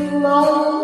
you.